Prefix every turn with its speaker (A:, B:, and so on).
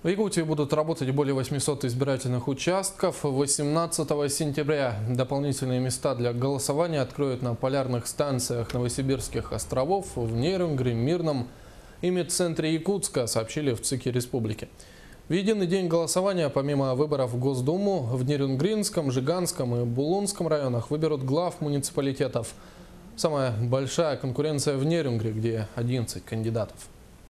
A: В Якутии будут работать более 800 избирательных участков. 18 сентября дополнительные места для голосования откроют на полярных станциях Новосибирских островов в Нерюнгре, Мирном и медцентре Якутска, сообщили в ЦИКе республики. В единый день голосования, помимо выборов в Госдуму, в Нерюнгринском, Жиганском и Булунском районах выберут глав муниципалитетов. Самая большая конкуренция в Нерюнгре, где 11 кандидатов.